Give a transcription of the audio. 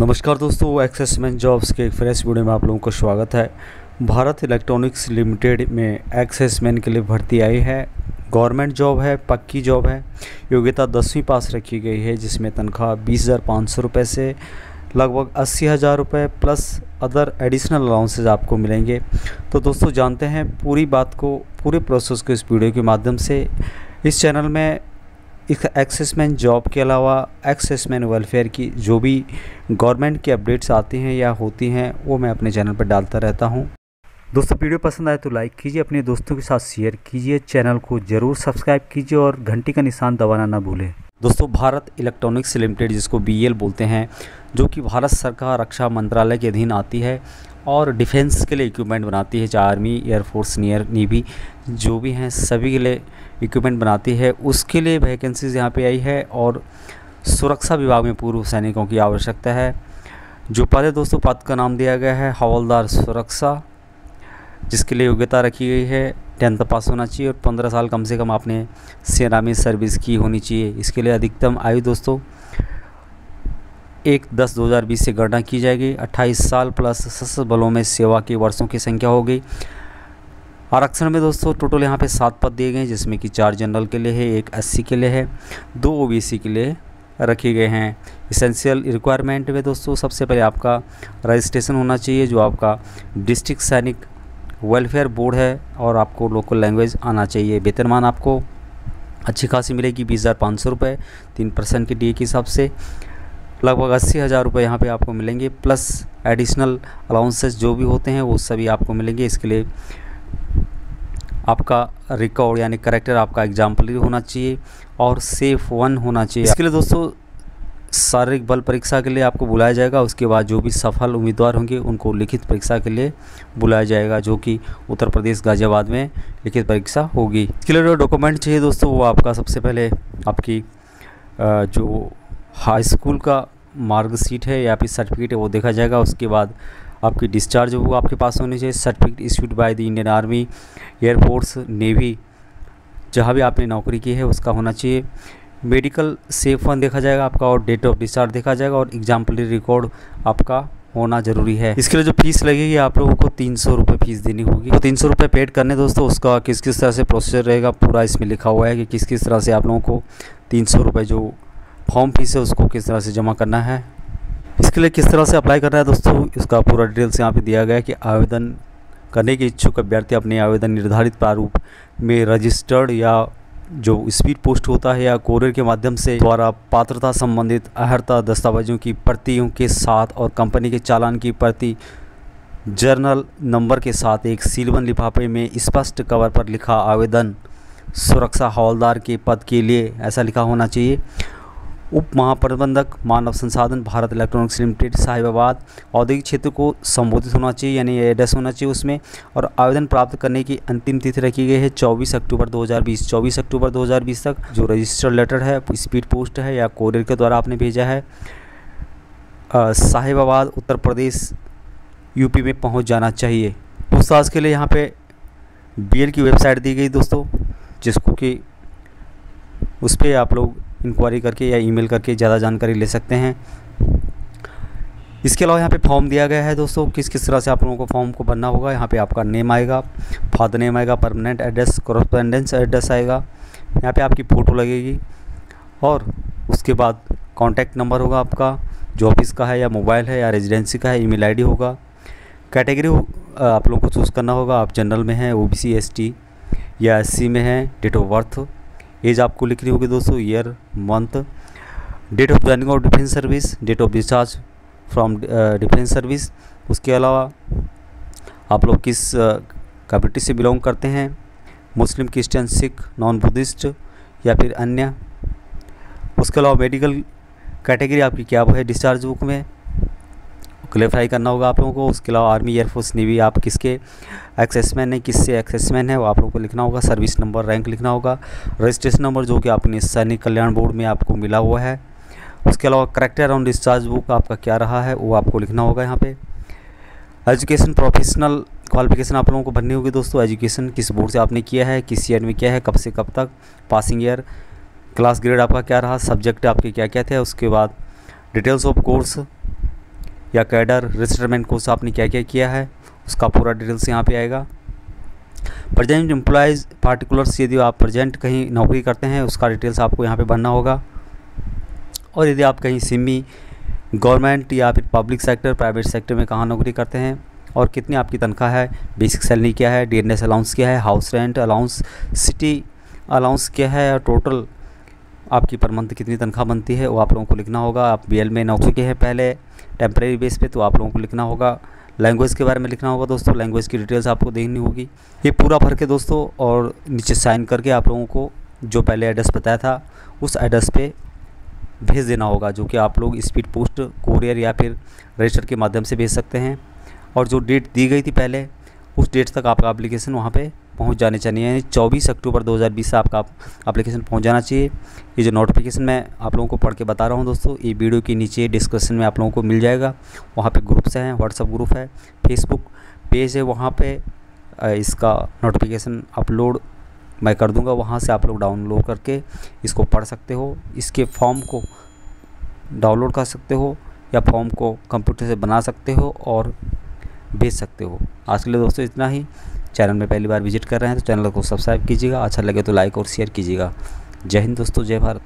नमस्कार दोस्तों एक्सेसमैन जॉब्स के एक फ्रेश वीडियो में आप लोगों का स्वागत है। भारत इलेक्ट्रॉनिक्स लिमिटेड में एक्सेसमैन के लिए भर्ती आई है। गवर्नमेंट जॉब है, पक्की जॉब है। योग्यता दसवीं पास रखी गई है, जिसमें तनख्वाह बीस हज़ार पाँच सौ रुपये से लगभग अस्सी हज़ार रुपये प्लस अदर एडिशनल अलाउंसेज आपको मिलेंगे। तो दोस्तों, जानते हैं पूरी बात को, पूरे प्रोसेस को इस वीडियो के माध्यम से। इस चैनल में इस एक्सेसमैन जॉब के अलावा एक्सेसमैन वेलफेयर की जो भी गवर्नमेंट की अपडेट्स आती हैं या होती हैं, वो मैं अपने चैनल पर डालता रहता हूँ। दोस्तों, वीडियो पसंद आए तो लाइक कीजिए, अपने दोस्तों के साथ शेयर कीजिए चैनल को ज़रूर सब्सक्राइब कीजिए और घंटी का निशान दबाना ना भूलें। दोस्तों, भारत इलेक्ट्रॉनिक्स लिमिटेड जिसको बीएल बोलते हैं, जो कि भारत सरकार रक्षा मंत्रालय के अधीन आती है और डिफेंस के लिए इक्विपमेंट बनाती है चाहे आर्मी एयरफोर्स नियर, नेवी, जो भी हैं, सभी के लिए इक्विपमेंट बनाती है। उसके लिए वैकेंसीज यहाँ पे आई है और सुरक्षा विभाग में पूर्व सैनिकों की आवश्यकता है। जो पहले दोस्तों, पद का नाम दिया गया है हवलदार सुरक्षा, जिसके लिए योग्यता रखी गई है। टेंथ पास होना चाहिए और पंद्रह साल कम से कम आपने सेना में सर्विस की होनी चाहिए। इसके लिए अधिकतम आयु दोस्तों एक दस दो हज़ार बीस से गणना की जाएगी। अट्ठाईस साल प्लस सशस्त्र बलों में सेवा के वर्षों की संख्या होगी। आरक्षण में दोस्तों टोटल यहाँ पे सात पद दिए गए हैं, जिसमें कि चार जनरल के लिए है, एक एससी के लिए है, दो ओबीसी के लिए रखे गए हैं। इसेंशियल रिक्वायरमेंट में दोस्तों सबसे पहले आपका रजिस्ट्रेशन होना चाहिए, जो आपका डिस्ट्रिक्ट सैनिक वेलफेयर बोर्ड है, और आपको लोकल लैंग्वेज आना चाहिए। वेतनमान आपको अच्छी खासी मिलेगी, बीस हज़ार पाँच सौ रुपये तीन परसेंट के डी के हिसाब से। लगभग अस्सी हज़ार रुपये यहाँ पर आपको मिलेंगे, प्लस एडिशनल अलाउंसेस जो भी होते हैं, वो सभी आपको मिलेंगे। इसके लिए आपका रिकॉर्ड यानी करेक्टर आपका एग्ज़ाम्पल होना चाहिए और सेफ़ वन होना चाहिए। इसके लिए दोस्तों, शारीरिक बल परीक्षा के लिए आपको बुलाया जाएगा। उसके बाद जो भी सफल उम्मीदवार होंगे, उनको लिखित परीक्षा के लिए बुलाया जाएगा, जो कि उत्तर प्रदेश गाज़ियाबाद में लिखित परीक्षा होगी। इसके लिए जो डॉक्यूमेंट चाहिए दोस्तों, वो आपका सबसे पहले आपकी जो हाई स्कूल का मार्कशीट है, या फिर सर्टिफिकेट है, वो देखा जाएगा। उसके बाद आपकी डिस्चार्ज वो आपके पास होनी चाहिए। Certificate issued by the Indian army air force navy, जहाँ भी आपने नौकरी की है, उसका होना चाहिए। मेडिकल सेफ़ वन देखा जाएगा आपका, और डेट ऑफ़ डिस्चार्ज देखा जाएगा, और एग्ज़ाम्पल रिकॉर्ड आपका होना ज़रूरी है। इसके लिए जो फ़ीस लगेगी, आप लोगों को तीन सौ रुपये फ़ीस देनी होगी। तो तीन सौ रुपये पेड करने दोस्तों, उसका किस किस तरह से प्रोसीजर रहेगा, पूरा इसमें लिखा हुआ है कि किस किस तरह से आप लोगों को तीन सौ रुपये जो फॉर्म फ़ीस है, उसको किस तरह से जमा करना है? इसके लिए किस तरह से अप्लाई करना है दोस्तों? इसका पूरा डिटेल्स यहाँ पे दिया गया है कि आवेदन करने के इच्छुक अभ्यर्थी अपने आवेदन निर्धारित प्रारूप में रजिस्टर्ड या जो स्पीड पोस्ट होता है या कोरियर के माध्यम से द्वारा पात्रता संबंधित अहर्ता दस्तावेजों की प्रतियों के साथ और कंपनी के चालान की प्रति जर्नल नंबर के साथ एक सीलवन लिफाफे में स्पष्ट कवर पर लिखा आवेदन सुरक्षा हवलदार के पद के लिए ऐसा लिखा होना चाहिए। उप महाप्रबंधक मानव संसाधन भारत इलेक्ट्रॉनिक्स लिमिटेड, साहिबाबाद, औद्योगिक क्षेत्र को संबोधित होना चाहिए, यानी एड्रेस होना चाहिए उसमें, और आवेदन प्राप्त करने की अंतिम तिथि रखी गई है 24 अक्टूबर 2020 24 अक्टूबर 2020 तक जो रजिस्टर्ड लेटर है स्पीड पोस्ट है या कोरियर के द्वारा आपने भेजा है साहिबाबाद, उत्तर प्रदेश यूपी में पहुँच जाना चाहिए। पूछताछ के लिए यहाँ पर बी की वेबसाइट दी गई दोस्तों, जिसको कि उस पर आप लोग इंक्वायरी करके या ईमेल करके ज़्यादा जानकारी ले सकते हैं। इसके अलावा यहाँ पे फॉर्म दिया गया है दोस्तों, किस किस तरह से आप लोगों को फॉर्म को भरना होगा, यहाँ पे आपका नेम आएगा फादर नेम आएगा परमानेंट एड्रेस कॉरस्पेंडेंस एड्रेस आएगा, यहाँ पे आपकी फ़ोटो लगेगी और उसके बाद कॉन्टैक्ट नंबर होगा आपका, जो ऑफ़िस का है या मोबाइल है या रेजिडेंसी का है ईमेल आईडी होगा। कैटेगरी आप लोगों को चूज़ करना होगा, आप जनरल में हैं ओ बी या एससी में हैं डेट ऑफ़ बर्थ एज आपको लिखनी होगी दोस्तों year month date of joining of defence service date of discharge from defence service उसके अलावा आप लोग किस कम्युनिटी uh, से बिलोंग करते हैं? Muslim Christian Sikh non Buddhist या फिर अन्य? उसके अलावा मेडिकल कैटेगरी आपकी क्या है? डिस्चार्ज बुक में। क्लेरिफाई करना होगा आप लोगों को। उसके अलावा आर्मी एयरफोर्स नेवी, आप किसके एक्सेसमैन है, किससे एक्सेसमैन है, वो आप लोगों को लिखना होगा। सर्विस नंबर रैंक लिखना होगा। रजिस्ट्रेशन नंबर जो कि आपने सैनिक कल्याण बोर्ड में आपको मिला हुआ है। उसके अलावा करेक्टर ऑन डिस्चार्ज बुक आपका क्या रहा है, वो आपको लिखना होगा यहाँ पर एजुकेशन प्रोफेशनल क्वालिफिकेशन आप लोगों को भरनी होगी दोस्तों। एजुकेशन किस बोर्ड से आपने किया है, किस ईयर में किया है, कब से कब तक पासिंग ईयर क्लास ग्रेड आपका क्या रहा सब्जेक्ट आपके क्या क्या थे, उसके बाद डिटेल्स ऑफ़ कोर्स या कैडर रजिस्टरमेंट कोर्स आपने क्या क्या किया है, उसका पूरा डिटेल्स यहाँ पे आएगा। प्रजेंट एम्प्लॉयज़ पार्टिकुलर्स यदि आप प्रजेंट कहीं नौकरी करते हैं, उसका डिटेल्स आपको यहाँ पे भरना होगा। और यदि आप कहीं सिमी गवर्नमेंट या फिर पब्लिक सेक्टर प्राइवेट सेक्टर में कहाँ नौकरी करते हैं, और कितनी आपकी तनख्वाह है बेसिक सैलरी क्या है डी अलाउंस क्या है house rent allowance city allowance क्या है, और टोटल आपकी पर मंथ कितनी तनख्वाह बनती है, वो आप लोगों को लिखना होगा। आप बीएल में नौकरी के हैं पहले टेम्प्रेरी बेस पे तो आप लोगों को लिखना होगा। लैंग्वेज के बारे में लिखना होगा दोस्तों लैंग्वेज की डिटेल्स आपको देखनी होगी। ये पूरा भर के दोस्तों, और नीचे साइन करके आप लोगों को जो पहले एड्रेस बताया था, उस एड्रेस पे भेज देना होगा, जो कि आप लोग स्पीड पोस्ट कोरियर या फिर रजिस्टर के माध्यम से भेज सकते हैं। और जो डेट दी गई थी पहले, उस डेट तक आपका एप्लीकेशन वहाँ पे पहुँच जाने चाहिए। यानी चौबीस अक्टूबर 2020 से आपका एप्लीकेशन पहुँच जाना चाहिए। ये जो नोटिफिकेशन मैं आप लोगों को पढ़ के बता रहा हूँ दोस्तों, ये वीडियो के नीचे डिस्क्रिप्शन में आप लोगों को मिल जाएगा। वहाँ पे ग्रुप्स हैं व्हाट्सअप ग्रुप है फेसबुक पेज है, वहाँ पर इसका नोटिफिकेशन अपलोड मैं कर दूँगा। वहाँ से आप लोग डाउनलोड करके इसको पढ़ सकते हो। इसके फॉर्म को डाउनलोड कर सकते हो या फॉर्म को कंप्यूटर से बना सकते हो और भेज सकते हो। आज के लिए दोस्तों इतना ही। चैनल में पहली बार विज़िट कर रहे हैं तो चैनल को सब्सक्राइब कीजिएगा। अच्छा लगे तो लाइक और शेयर कीजिएगा। जय हिंद दोस्तों, जय भारत।